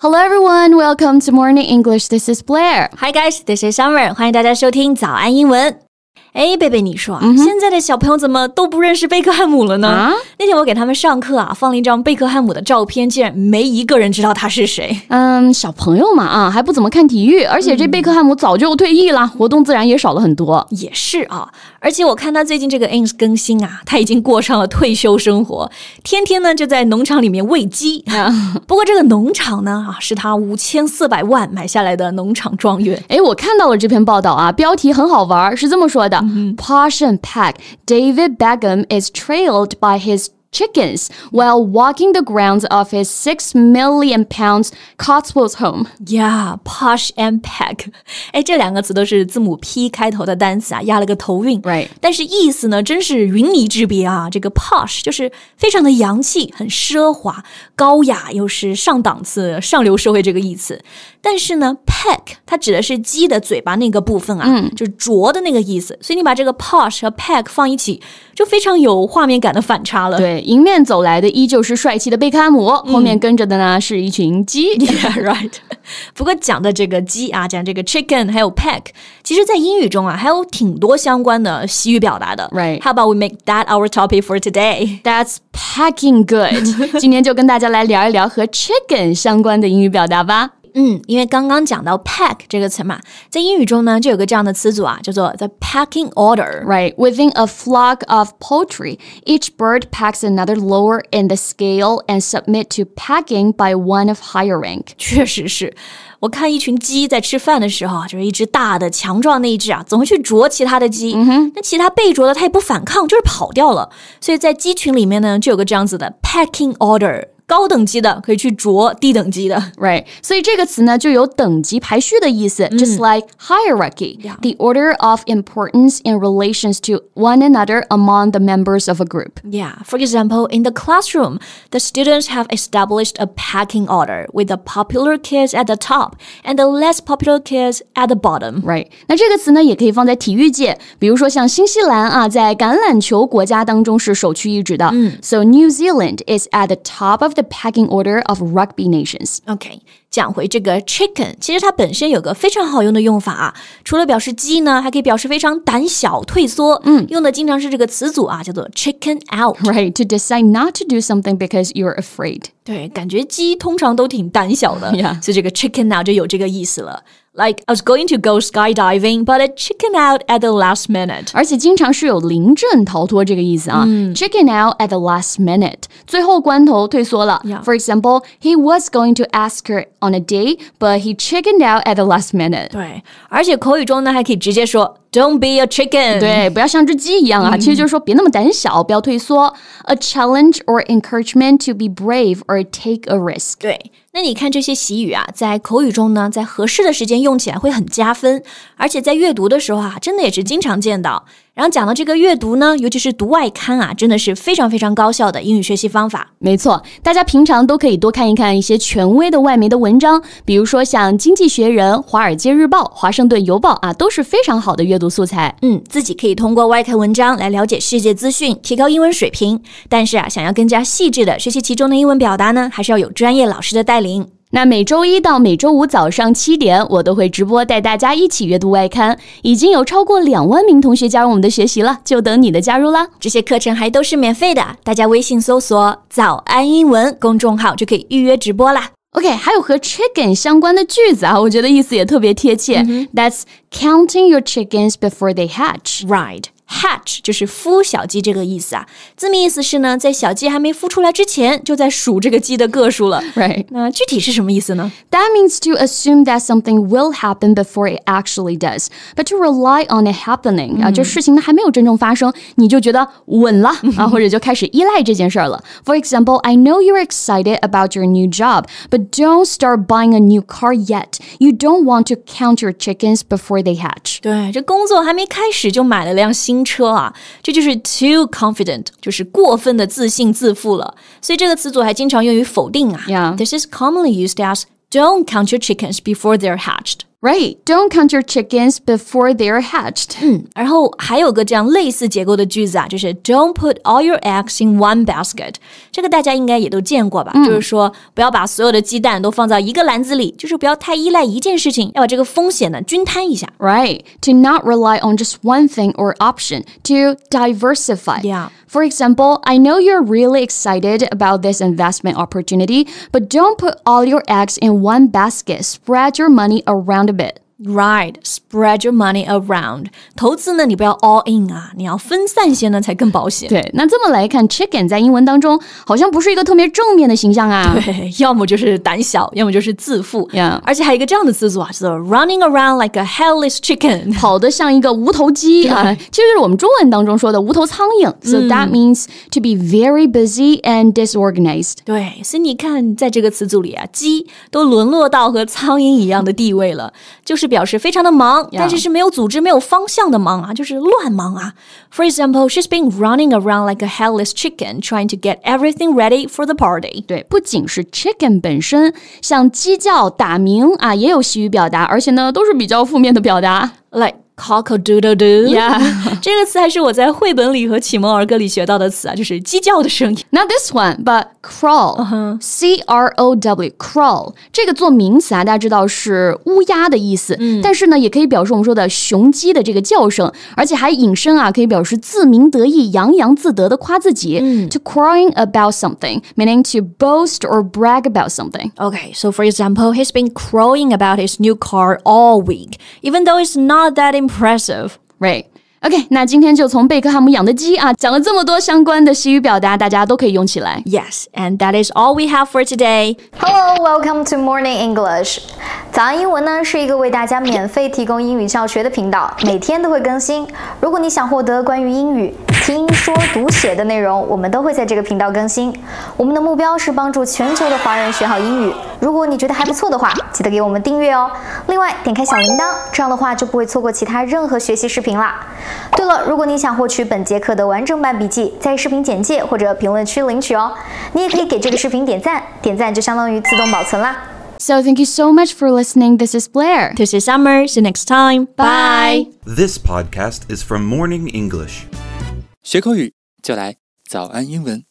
Hello everyone, welcome to Morning English. This is Blair. Hi guys, this is Summer. 欢迎大家收听早安英文。 哎，贝贝，你说啊，现在的小朋友怎么都不认识贝克汉姆了呢？啊那天我给他们上课啊，放了一张贝克汉姆的照片，竟然没一个人知道他是谁。嗯，小朋友嘛啊，还不怎么看体育，而且这贝克汉姆早就退役了，活动自然也少了很多。也是啊，而且我看他最近这个 ins 更新啊，他已经过上了退休生活，天天呢就在农场里面喂鸡。不过这个农场呢啊，是他五千四百万买下来的农场庄园。哎，我看到了这篇报道啊，标题很好玩，是这么说的、p o s h and Peck. David Beckham is trailed by his chickens while walking the grounds of his 6 million pounds Cotswolds home. Yeah, posh and peck. 哎，这两个词都是字母但是意思呢，真是云泥之别啊。这个 posh 就是非常的洋气，很奢华、高雅，又是上档次、上流社会这个意思。但是呢，peck 它指的是鸡的嘴巴那个部分啊，嗯、就是啄的那个意思。所以你把这个 posh 和 peck 放一起，就非常有画面感的反差了。对。迎面走来的依旧是帅气的贝克汉姆，后面跟着的呢是一群鸡。Yeah, right. 不过讲的这个鸡啊，讲这个 chicken 还有 peck，其实在英语中啊还有挺多相关的习语表达的。Right. How about we make that our topic for today? That's packing good。今天就跟大家来聊一聊和 chicken 相关的英语表达吧。嗯，因为刚刚讲到 pack 这个词嘛，在英语中呢就有个这样的词组啊，叫做 the packing order。Right, within a flock of poultry, each bird packs another lower in the scale and submit to packing by one of higher rank. 确实是。我看一群鸡在吃饭的时候啊，就是一只大的强壮那一只啊，总会去啄其他的鸡。嗯哼那其他被啄的它也不反抗，就是跑掉了。所以在鸡群里面呢，就有个这样子的 packing order，高等级的可以去啄低等级的，right？所以这个词呢就有等级排序的意思、嗯、，just like hierarchy，the yeah. the order of importance in relations to one another among the members of a group. Yeah. For example, in the classroom, the students have established a pecking order with the popular kids at the top and the less popular kids at the bottom. Right. 那这个词呢也可以放在体育界，比如说像新西兰啊，在橄榄球国家当中是首屈一指的。嗯，So New Zealand is at the top of the packing order of rugby nations. OK，讲回这个 chicken，其实它本身有个非常好用的用法啊，除了表示鸡呢，还可以表示非常胆小、退缩。嗯，用的经常是这个词组啊，叫做 chicken out。 Right, to decide not to do something because you're afraid. 对，感觉鸡通常都挺胆小的 Yeah 所以这个 chicken out 就有这个意思了。Like I was going to go skydiving, but I chicken out at the last minute. 而且经常是有临阵逃脱这个意思啊。Chicken out at the last minute，最后关头退缩了。 Yeah. For example, he was going to ask her on a date, but he chickened out at the last minute. 对，而且口语中呢还可以直接说 "Don't be a chicken"。对，不要像只鸡一样啊，其实就是说别那么胆小，不要退缩。A challenge or encouragement to be brave or take a risk. 对，那你看这些习语啊，在口语中呢，在合适的时间用起来会很加分，而且在阅读的时候啊，真的也是经常见到。然后讲到这个阅读呢，尤其是读外刊啊，真的是非常非常高效的英语学习方法。没错，大家平常都可以多看一看一些权威的外媒的文章，比如说像《经济学人》《华尔街日报》《华盛顿邮报》啊，都是非常好的阅读素材。嗯，自己可以通过外刊文章来了解世界资讯，提高英文水平。但是啊，想要更加细致的学习其中的英文表达呢，还是要有专业老师的带领。那每周一到每周五早上七点，我都会直播带大家一起阅读外刊，已经有超过两万名同学加入我们的学习了，就等你的加入啦！这些课程还都是免费的，大家微信搜索“早安英文”公众号就可以预约直播啦。OK，还有和 chicken 相关的句子啊，我觉得意思也特别贴切。That's counting your chickens before they hatch. Right. Hatch 就是孵小鸡这个意思啊，字面意思是呢，在小鸡还没孵出来之前，就在数这个鸡的个数了。 Right. 那具体是什么意思呢？ That means to assume that something will happen before it actually does, but to rely on it happening 啊，就事情呢还没有真正发生，你就觉得稳了啊，或者就开始依赖这件事儿了。For example, I know you're excited about your new job, but don't start buying a new car yet. You don't want to count your chickens before they hatch. 对，这工作还没开始就买了辆新 车啊，这就是 too confident，就是过分的自信自负了。所以这个词组还经常用于否定啊。 Yeah. This is commonly used as don't count your chickens before they're hatched. Right. Don't count your chickens before they are hatched. 嗯，然后还有个这样类似结构的句子啊，就是 Don't put all your eggs in one basket。这个大家应该也都见过吧？就是说不要把所有的鸡蛋都放在一个篮子里，就是不要太依赖一件事情，要把这个风险呢均摊一下。 Right. To not rely on just one thing or option, to diversify. Yeah. For example, I know you're really excited about this investment opportunity, but don't put all your eggs in one basket. Spread your money around a bit. Right, spread your money around。投资呢，你不要 all in 啊，你要分散些呢才更保险。对，那这么来看，chicken 在英文当中好像不是一个特别正面的形象啊。对，要么就是胆小，要么就是自负。 Yeah 而且还有一个这样的词组啊，叫做 running around like a headless chicken。跑得像一个无头鸡啊，其实就是我们中文当中说的无头苍蝇。So that means to be very busy and disorganized. 对，所以你看，在这个词组里啊，鸡都沦落到和苍蝇一样的地位了，就是 表示非常的忙但是是没有组织、没有方向的忙啊，就是乱忙啊。For example, she's been running around like a headless chicken, trying to get everything ready for the party. 对，不仅是 chicken 本身，像鸡叫、打鸣啊，也有习语表达，而且呢，都是比较负面的表达。 Like cock a doodle doo. Yeah. 这个词还是我在绘本里和启蒙儿歌里学到的词啊，就是鸡叫的声音。 Not this one, but crawl. C R O W. Crawl 这个做名词啊，大家知道是乌鸦的意思，但是呢，也可以表示我们说的雄鸡的这个叫声，而且还引申啊，可以表示自鸣得意、洋洋自得的夸自己。To crowing about something, meaning to boast or brag about something. Okay, so for example, he's been crowing about his new car all week, even though it's not that Impressive. Right. OK，那今天就从贝克汉姆养的鸡啊，讲了这么多相关的西语表达，大家都可以用起来。Yes, and that is all we have for today. Hello, welcome to Morning English。早安英文呢是一个为大家免费提供英语教学的频道，每天都会更新。如果你想获得关于英语听说读写的内容，我们都会在这个频道更新。我们的目标是帮助全球的华人学好英语。如果你觉得还不错的话，记得给我们订阅哦。另外，点开小铃铛，这样的话就不会错过其他任何学习视频啦。对了，如果你想获取本节课的完整版笔记，在视频简介或者评论区领取哦。你也可以给这个视频点赞，点赞就相当于自动保存啦。So thank you so much for listening. This is Blair. This is Summer. See you next time. Bye. This podcast is from Morning English. 学口语就来早安英文。